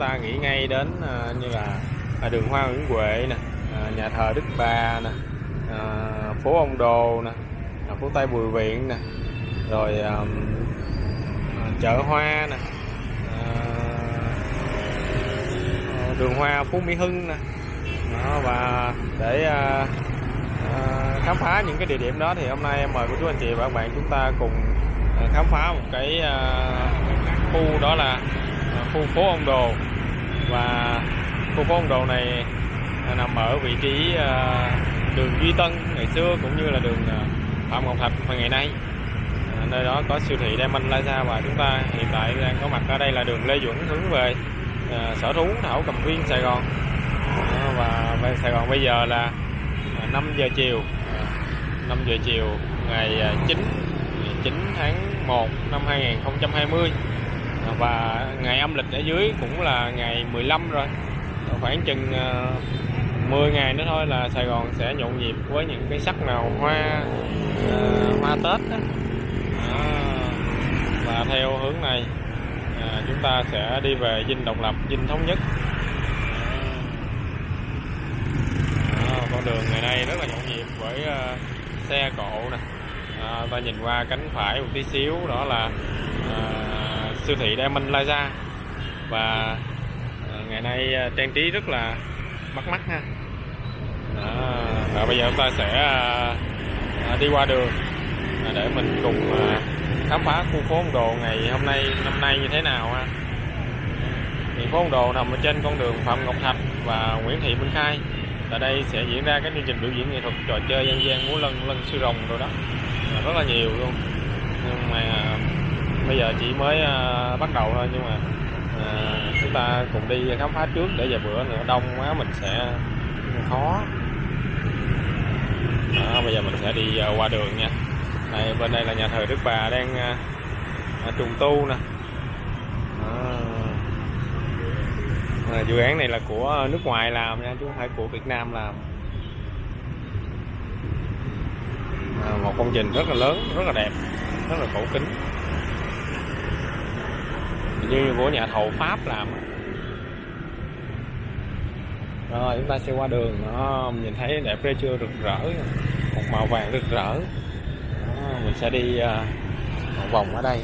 ta nghĩ ngay đến à, như là à, đường Hoa Nguyễn Huệ nè à, nhà thờ Đức Bà nè à, phố ông Đồ nè à, phố Tây Bùi Viện nè rồi à, à, chợ Hoa nè à, đường Hoa Phú Mỹ Hưng nè đó, và để à, à, khám phá những cái địa điểm đó thì hôm nay em mời cô chú anh chị và các bạn chúng ta cùng à, khám phá một cái à, khu đó là à, khu phố ông Đồ và khu phố ông Đồ này à, nằm ở vị trí à, đường Duy Tân ngày xưa cũng như là đường à, Phạm Ngọc Thạch ngày nay. Nơi đó có siêu thị Diamond Plaza và chúng ta hiện tại đang có mặt ở đây là đường Lê Duẩn hướng về sở thú Thảo Cầm Viên Sài Gòn. Và về Sài Gòn bây giờ là 5 giờ chiều 5 giờ chiều ngày 9 9 tháng 1 năm 2020 và ngày âm lịch ở dưới cũng là ngày 15 rồi. Khoảng chừng ờ, 10 ngày nữa thôi là Sài Gòn sẽ nhộn nhịp với những cái sắc màu hoa uh, hoa Tết đó. Và theo hướng này ờ, chúng ta sẽ đi về Dinh Độc Lập, Dinh Thống Nhất. Con đường ngày nay rất là nhộn nhịp với uh, xe cộ nè. À, ta nhìn qua cánh phải một tí xíu đó là uh, siêu thị Diamond Plaza. Và ờ, ngày nay ờ, trang trí rất là bắt mắt ha. Đó. và bây giờ chúng ta sẽ ờ, đi qua đường để mình cùng khám phá khu phố ông Đồ ngày hôm nay, năm nay như thế nào ha. Thì phố ông Đồ nằm ở trên con đường Phạm Ngọc Thạch và Nguyễn Thị Minh Khai. Tại đây sẽ diễn ra các chương trình biểu diễn nghệ thuật trò chơi dân gian múa lân lân sư rồng rồi đó. Rất là nhiều luôn. Nhưng mà bây giờ chỉ mới uh, bắt đầu thôi nhưng mà uh, chúng ta cùng đi khám phá trước để vài bữa nữa đông quá mình sẽ khó. Đó, bây giờ mình sẽ đi uh, qua đường nha. Này bên đây là nhà thờ Đức Bà đang uh, trùng tu nè. À, dự án này là của nước ngoài làm nha chứ không phải của Việt Nam làm. À, một công trình rất là lớn rất là đẹp rất là cổ kính như của nhà thầu Pháp làm. Rồi chúng ta sẽ qua đường. Đó, nhìn thấy đẹp ghê chưa rực rỡ. Một màu vàng rực rỡ. Đó, mình sẽ đi à, một vòng ở đây.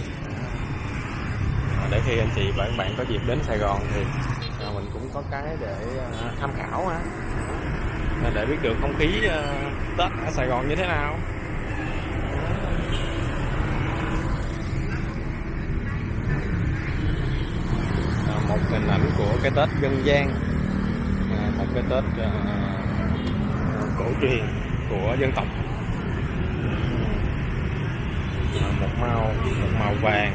Để khi anh chị và các bạn có dịp đến Sài Gòn thì à, mình cũng có cái để à, tham khảo ha để biết được không khí Tết ở Sài Gòn như thế nào à, một hình ảnh của cái Tết dân gian. À, một cái Tết à, cổ truyền của dân tộc. À, một màu một màu vàng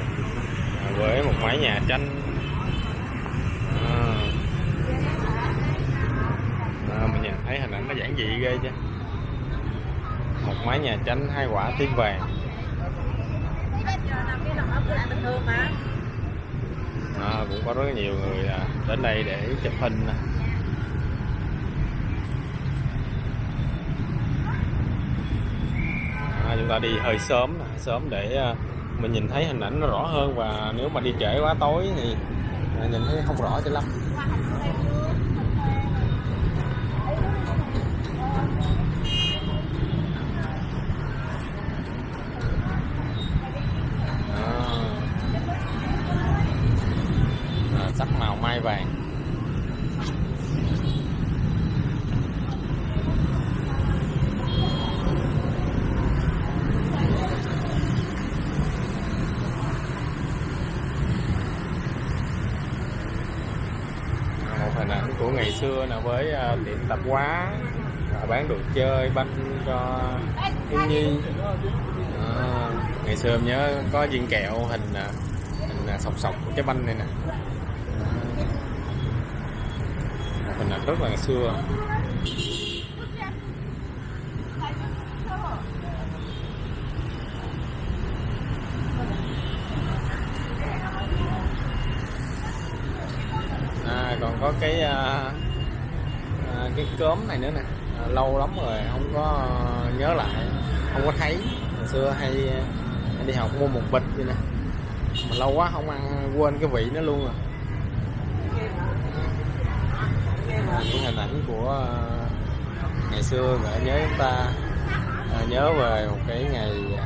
à, với một mái nhà tranh. À. À, mình nhìn thấy hình ảnh nó giản dị ghê chứ. Một mái nhà tranh hai quả tim vàng à, cũng có rất nhiều người à, đến đây để chụp hình nè. À, chúng ta đi hơi sớm sớm để à, mình nhìn thấy hình ảnh nó rõ hơn và nếu mà đi trễ quá tối thì à, nhìn thấy không rõ cho lắm à, sắc màu mai vàng. À, một hình ảnh của ngày xưa là với à, tiệm tạp hóa à, bán đồ chơi banh cho thiếu nhi. À, ngày xưa em nhớ có viên kẹo hình hình sọc sọc của cái banh này nè à, hình ảnh rất là xưa. À còn có cái à, à cái cớm này nữa nè. À, lâu lắm rồi không có nhớ lại không có thấy. Hồi xưa hay, hay đi học mua một bịch vậy nè. Mà lâu quá không ăn quên cái vị nó luôn rồi những hình ảnh của ờ, ngày xưa gợi nhớ chúng ta à, nhớ về một cái ngày ờ,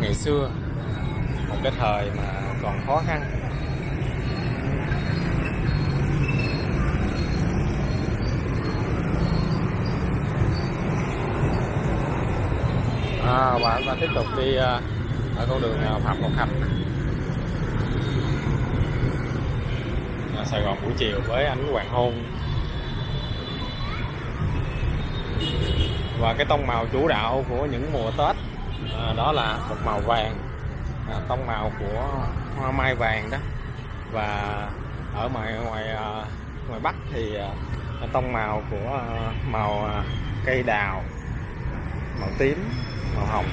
ngày xưa một cái thời mà còn khó khăn. À, và chúng ta tiếp tục đi ở con đường Phạm Ngọc Thạch à, Sài Gòn buổi chiều với ánh hoàng hôn. Và cái tông màu chủ đạo của những mùa Tết à, đó là một màu vàng à, tông màu của hoa mai vàng đó. Và ở ngoài ngoài à, ngoài Bắc thì à, tông màu của à, màu cây đào màu tím màu hồng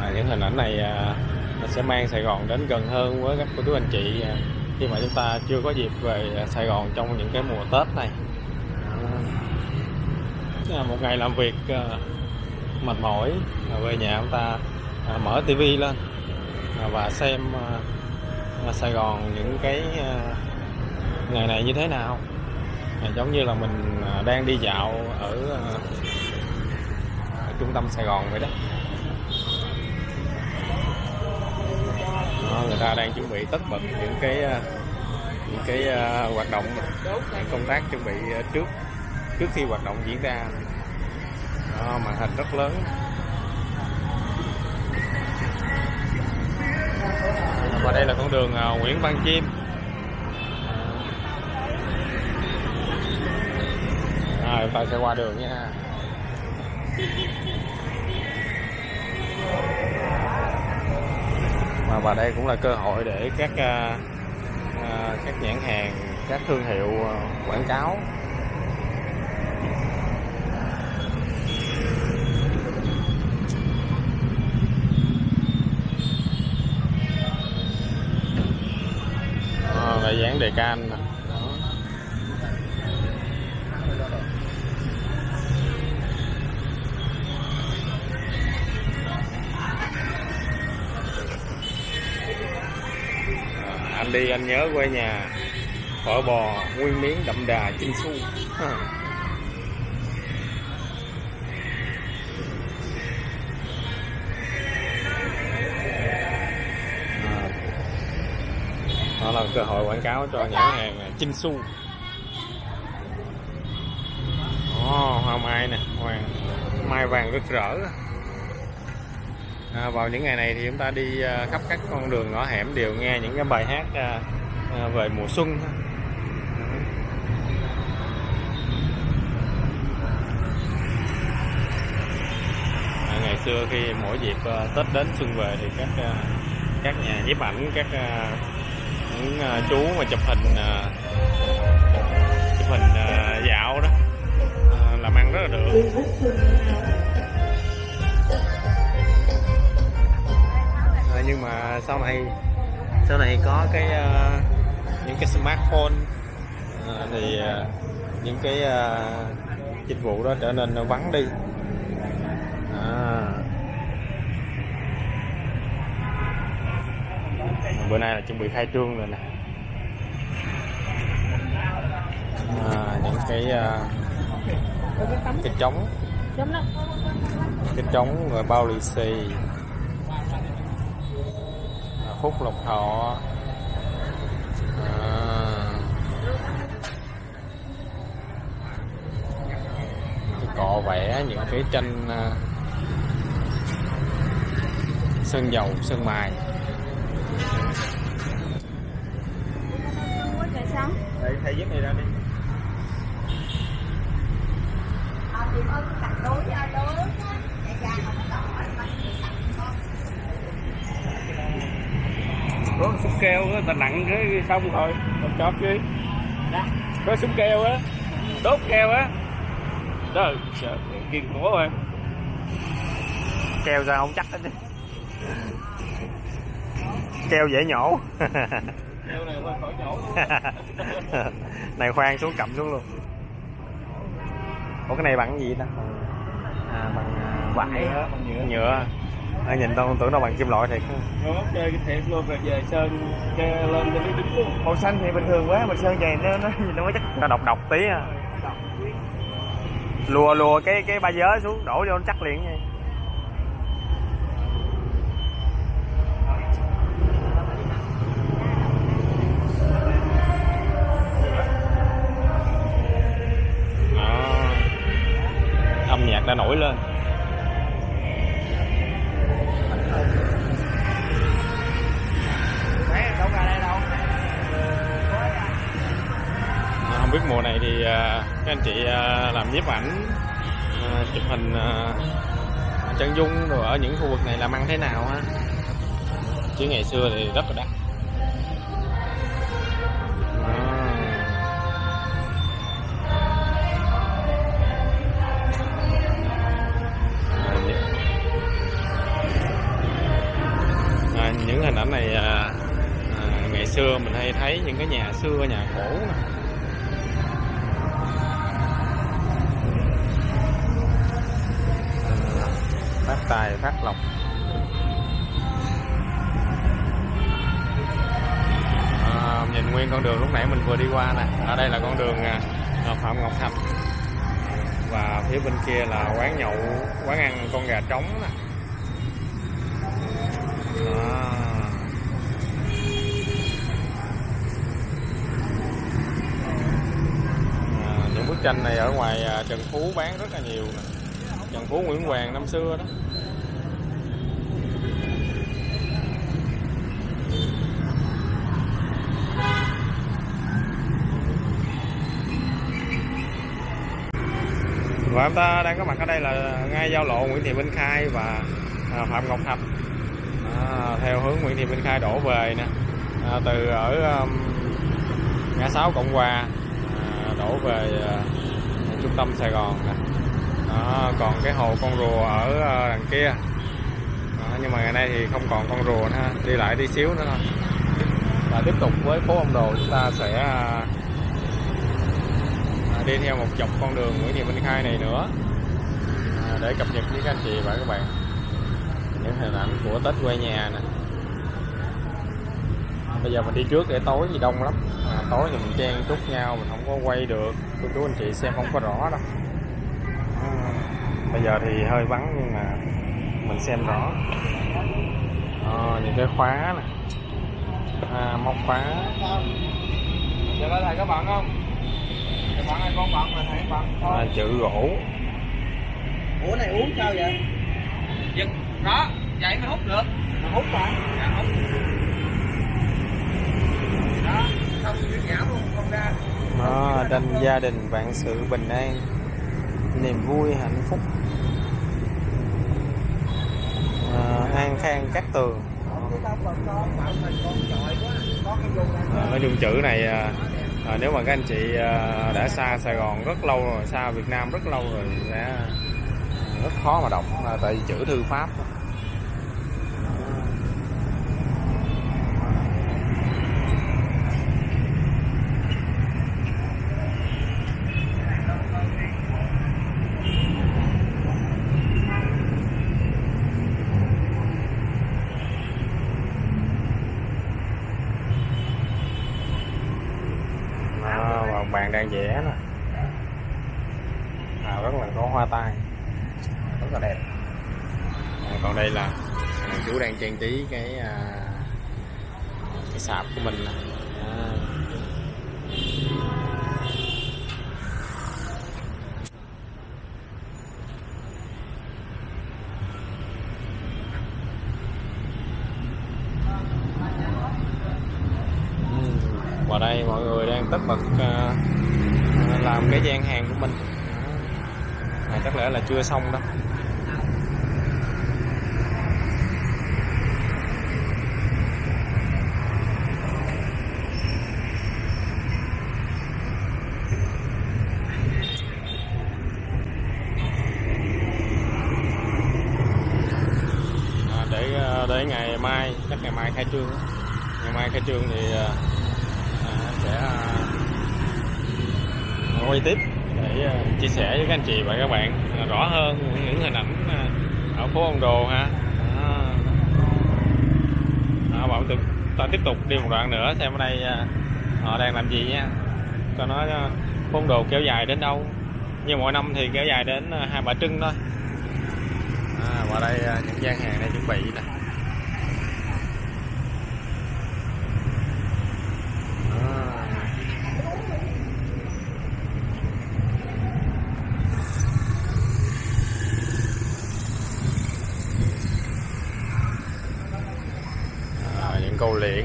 à, những hình ảnh này à, nó sẽ mang Sài Gòn đến gần hơn với các cô chú anh chị à, khi mà chúng ta chưa có dịp về Sài Gòn trong những cái mùa Tết này. À, một ngày làm việc mệt mỏi về nhà chúng ta mở tivi lên và xem Sài Gòn những cái ngày này như thế nào. Giống như là mình đang đi dạo ở, ở trung tâm Sài Gòn vậy đó. Đó, người ta đang chuẩn bị tất bật những cái à, những cái uh, hoạt động công tác chuẩn bị à, trước trước khi hoạt động diễn ra. Đó, màn hình rất lớn. Và đây là con đường Nguyễn Văn Chim. À, ta sẽ qua đường nha. Mà và đây cũng là cơ hội để các à, à, các nhãn hàng các thương hiệu à, quảng cáo. À, là dán đề can anh đi anh nhớ quê nhà phở bò nguyên miếng đậm đà chinh su à. đó là cơ hội quảng cáo cho nhãn hàng chinh su oh, hoa mai nè hoàng mai vàng rực rỡ à, vào những ngày này thì chúng ta đi à, khắp các con đường ngõ hẻm đều nghe những cái bài hát à, à về mùa xuân à, ngày xưa khi mỗi dịp à, tết đến xuân về thì các à, các nhà nhiếp ảnh các à, những à, chú mà chụp hình à, chụp hình à, dạo đó à, làm ăn rất là được. Sau này sau này có cái uh, những cái smartphone uh, thì uh, những cái uh, dịch vụ đó trở nên nó vắng đi. À. bữa nay là chuẩn bị khai trương rồi nè. À, những cái uh, cái trống. Cái trống rồi bao lì xì phúc lộc thọ. À, cọ vẽ những cái tranh à, sơn dầu sơn mài. Thầy thầy giúp này ra đi có súng keo á ta nặng cái xong rồi còn chót chứ. Có súng keo á. Đốt keo á. Trời sợ kiên của rồi keo ra không chắc hết keo dễ nhổ. Này khỏi khoan xuống cầm xuống luôn. Ủa cái này bằng gì ta? À, bằng à, vải Nhựa, bằng nhựa. À, nhìn tao tưởng nó bằng kim loại thiệt. Nó chơi cái thiệt luôn rồi về sơn ke lên cho nó đứng luôn. màu xanh thì bình thường quá mà sơn vàng nó nó nó mới chắc là độc độc tí à. Lùa lùa cái cái ba giới xuống đổ vô nó chắc liền nha các anh chị à, làm nhiếp ảnh à, chụp hình à, chân dung rồi ở những khu vực này làm ăn thế nào ha? Chứ ngày xưa thì rất là đắt. Những hình ảnh này à, à, ngày xưa mình hay thấy những cái nhà xưa nhà cổ này. Tài phát lộc. À, nhìn nguyên con đường lúc nãy mình vừa đi qua nè. Ở đây là con đường à, phạm ngọc thạch. Và phía bên kia là quán nhậu quán ăn con gà trống nè. À. À, những bức tranh này ở ngoài à, Trần Phú bán rất là nhiều nè. Trần Phú Nguyễn Hoàng năm xưa đó. Và em ta đang có mặt ở đây là ngay giao lộ Nguyễn Thị Minh Khai và à, Phạm Ngọc Thạch. À, theo hướng Nguyễn Thị Minh Khai đổ về nè. À, từ ở um, ngã sáu Cộng Hòa à, đổ về à, trung tâm Sài Gòn nè. À, còn cái hồ con rùa ở à, đằng kia. À, nhưng mà ngày nay thì không còn con rùa nữa ha. đi lại đi xíu nữa thôi. Và tiếp tục với phố ông đồ chúng ta sẽ à, đi theo một dọc con đường Nguyễn Thị Minh Khai này nữa. À, để cập nhật với các anh chị và các bạn những hình ảnh của Tết quê nhà nè. À, bây giờ mình đi trước để tối thì đông lắm. À, tối thì mình chen chúc nhau mình không có quay được. Cô chú anh chị xem không có rõ đâu. À, bây giờ thì hơi vắng nhưng mà mình xem rõ. À, những cái khóa nè. À, móc khóa. Giờ có thầy các bạn không? À, thôi. chữ gỗ Ủa này uống sao vậy? Giật đó, vậy mới hút được. Mà hút mà. Dạ hút. Đó, không cái nhảm luôn, không ra. đó, tranh gia đình vạn sự bình an niềm vui hạnh phúc à, an khang cát tường quá. Có cái vùng này. à, chữ này à, nếu mà các anh chị à, đã xa Sài Gòn rất lâu rồi xa Việt Nam rất lâu rồi sẽ rất khó mà đọc à, tại vì chữ thư pháp Đó, và bạn đang vẽ nè à, rất là có hoa tai rất là đẹp à, còn đây là à, chú đang trang trí cái à, cái sạp của mình à. Ừ, Và đây mọi người đang tất bật à, làm cái gian hàng của mình. À, chắc lẽ là chưa xong đâu à, để ngày mai chắc ngày mai khai trương ngày mai khai trương thì à, à sẽ à, quay tiếp để à, chia sẻ với các anh chị và các bạn rõ hơn những hình ảnh ở phố ông đồ ha. À, bảo tục ta tiếp tục đi một đoạn nữa xem ở đây họ đang làm gì nha. Cho nó phố ông đồ kéo dài đến đâu? Như mỗi năm thì kéo dài đến hai bà trưng thôi. À, và đây những gian hàng này chuẩn bị nè. Cầu liễn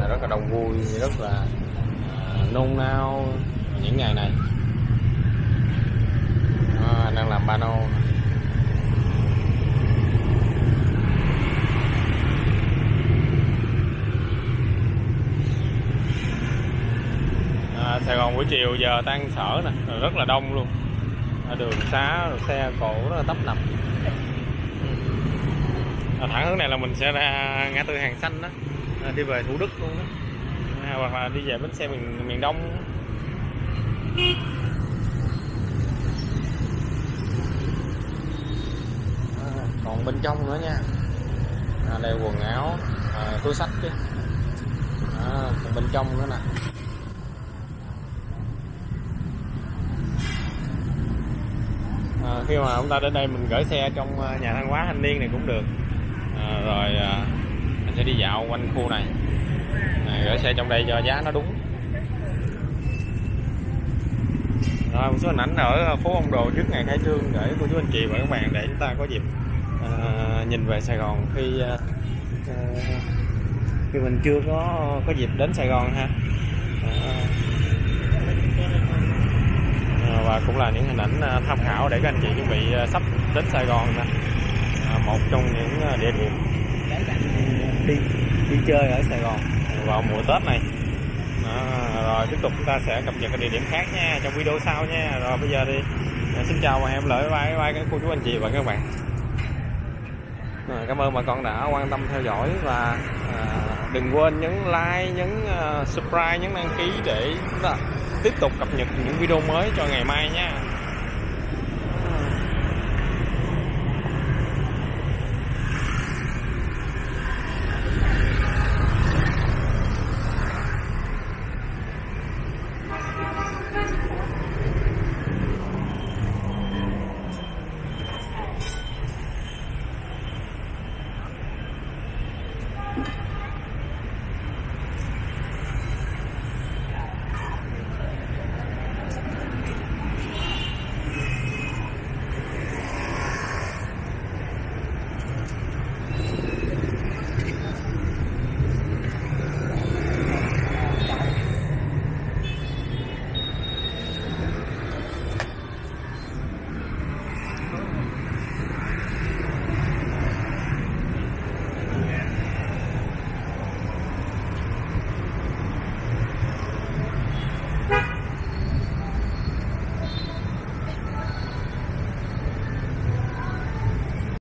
à, rất là đông vui rất là à, nôn nao những ngày này. À, đang làm pano à, Sài Gòn buổi chiều giờ tan sở nè rất là đông luôn. Đường xá xe cổ rất là tấp nập à, thẳng hướng này là mình sẽ ra ngã tư hàng xanh đó. À, đi về thủ đức luôn đó. À, hoặc là đi về bến xe miền miền đông. À, còn bên trong nữa nha. À, đây quần áo à, túi sách chứ. À, còn bên trong nữa nè. À, khi mà chúng ta đến đây mình gửi xe trong à, nhà văn hóa thanh niên này cũng được à, rồi à, mình sẽ đi dạo quanh khu này. À, gửi xe trong đây cho giá nó đúng. Rồi một số hình ảnh ở phố ông đồ trước ngày khai trương để cô chú anh chị và các bạn để chúng ta có dịp à, nhìn về Sài Gòn khi à, khi mình chưa có có dịp đến Sài Gòn ha. À, và cũng là những hình ảnh tham khảo để các anh chị chuẩn bị sắp đến Sài Gòn nè một trong những ờ, địa điểm đi đi chơi ở Sài Gòn vào mùa Tết này. À, rồi tiếp tục chúng ta sẽ cập nhật cái địa điểm khác nha trong video sau nha. Rồi bây giờ đi ờ, xin chào và em lời bye bye, các cô chú anh chị và các bạn. Rồi, cảm ơn bà con đã quan tâm theo dõi và à, đừng quên nhấn like nhấn uh, subscribe nhấn đăng ký để chúng ta tiếp tục cập nhật những video mới cho ngày mai nha.